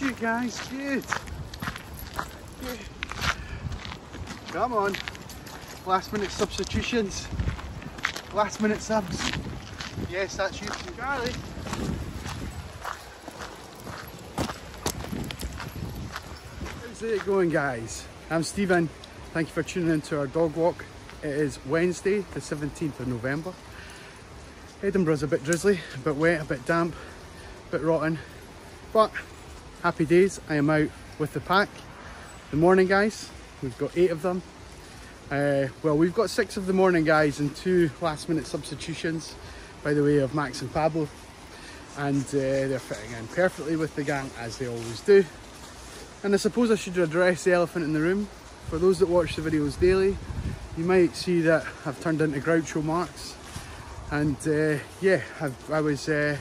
You guys. Good. Come on. Last minute substitutions. Last minute subs. Yes, that's you from Charlie. How's it going, guys? I'm Steven. Thank you for tuning in to our dog walk. It is Wednesday, the 17th of November. Edinburgh's a bit drizzly, a bit wet, a bit damp, a bit rotten, but happy days. I am out with the pack. The morning guys, we've got eight of them. Uh, well, we've got six of the morning guys and two last minute substitutions by the way of Max and Pablo. And uh, they're fitting in perfectly with the gang as they always do. And I suppose I should address the elephant in the room. For those that watch the videos daily, you might see that I've turned into Groucho Marx and uh, yeah I've, i was uh,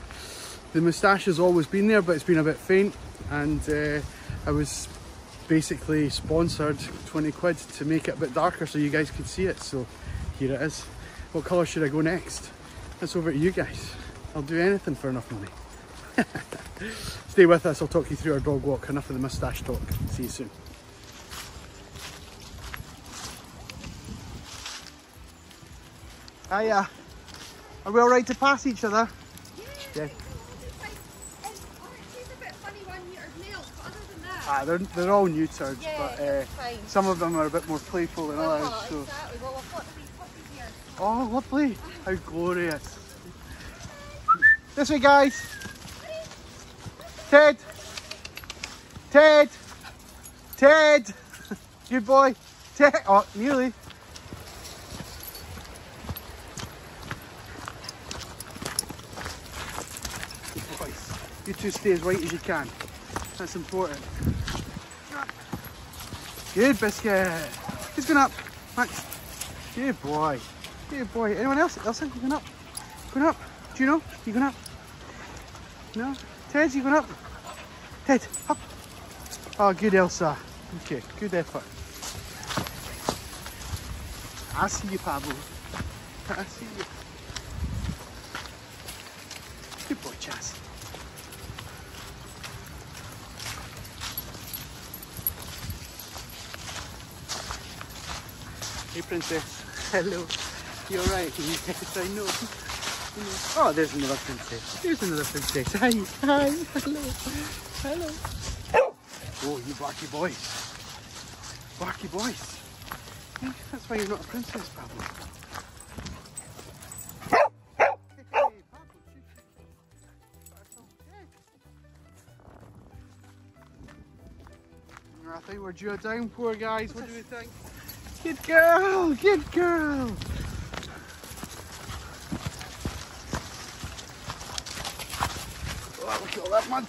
the moustache has always been there but it's been a bit faint. And uh, I was basically sponsored 20 quid to make it a bit darker so you guys could see it. So here it is. What colour should I go next? That's over to you guys. I'll do anything for enough money. Stay with us. I'll talk you through our dog walk. Enough of the moustache talk. See you soon. Hiya. Are we alright to pass each other? Yeah. Yeah. Ah, they're, they're all neutered, Yeah, but uh, some of them are a bit more playful than others. Oh, So. exactly. Well, I've got the wee puppy here. Oh, lovely. How glorious. This way, guys. Ted. Ted. Ted. Good boy. Ted. Oh, nearly. Good boys. You two stay as right as you can. That's important. Good biscuit. Who's going up? Max. Good boy. Good boy. Anyone else? Elsa, you going up? Going up? Do you know? You going up? No? Ted, you going up? Ted, up. Oh, good Elsa. Okay, good effort. I see you, Pablo. I see you. Good boy, Chas. Hey, princess. Hello. You alright? Yes, I know. Oh, there's another princess. There's another princess. Hi. Hi. Hello. Hello. Oh, you barky boys. Barky boys. That's why you're not a princess, Pablo. Hey, Pablo, shoo. That's okay. I think we're due a downpour, guys. What do we think? Good girl, good girl. Oh, look at all that mud.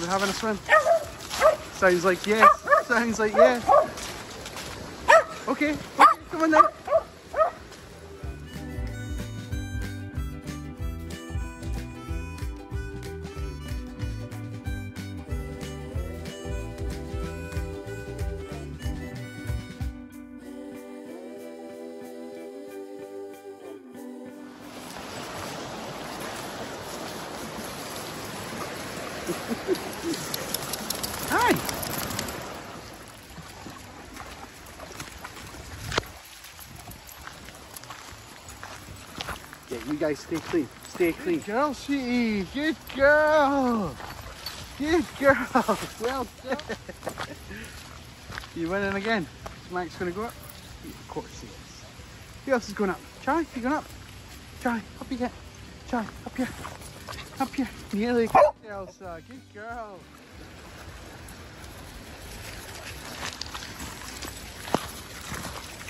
We're having a swim. Sounds like yes. Sounds like yes. Okay, okay come on then. Hi. Yeah, you guys stay clean. Stay clean. Good girl, sweetie. Good girl. Good girl. Well done. you winning again? Is Max going to go up? Of course he is. Who else is going up? Charlie, you going up? Charlie, up you get. Charlie, up here. Up here. Nearly. Oh! Elsa, uh, good girl.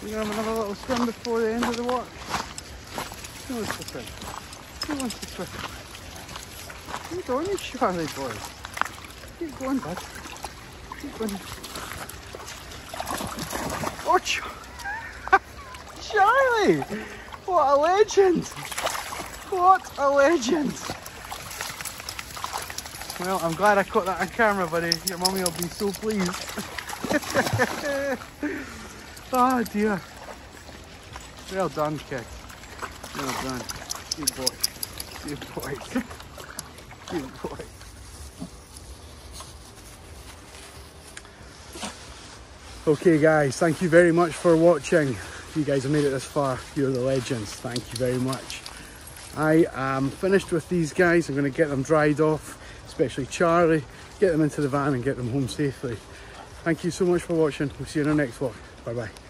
We're gonna have another little swim before the end of the walk. Who wants to swim? Who wants to swim? Keep going, you Charlie boy. Keep going, bud. Keep going. Oh, Char- Charlie! What a legend! What a legend! Well, I'm glad I caught that on camera, buddy. Your mummy will be so pleased. oh dear. Well done, kid. Well done. Good boy. Good boy. Good boy. Okay guys, thank you very much for watching. You guys have made it this far, you're the legends. Thank you very much. I am finished with these guys. I'm going to get them dried off, especially Charlie, get them into the van and get them home safely. Thank you so much for watching. We'll see you in our next vlog. Bye bye.